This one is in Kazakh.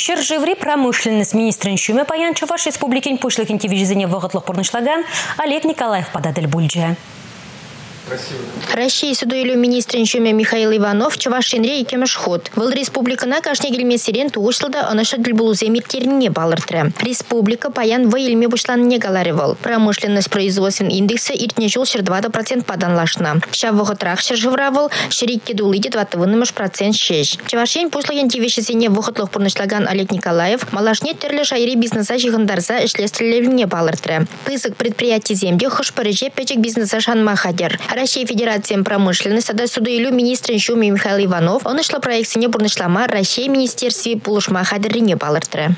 Шержеври промышленность министрин шуме паян Чуваш республикин пушлык интивизизине вғытлық бұрнышлаган Олег Николаев пададель бульджи. Россия судойлю министрин шуме Михаил Иванов Чавашинре икемеш ход. Выл республикана кашне келмесерен туғышлыда аныша ділбулузе мектеріне балыртыры. Республика паян в илме бушланне галарывал. Промышленность производствен индексы иртне жол 20% паданлашна. Шавығы трах шыржывравал, шерикке дулыйде 20 процент шеш. Чавашин пушлыген тивешесене вұхытлық пұрнышлаган Олег Николаев малашне терлі шайри бизнеса жиғындарса ішлестірілевіне балыртыры. Пызык предприятий земде хыш парыже печек бизнеса шанма хадер. Россия Федерация промышленности да суды илю министр Шуми Михаил Иванов, он ишла проектсине бурнышлама Россия Министерстве пулышма хадеррине балыртыры.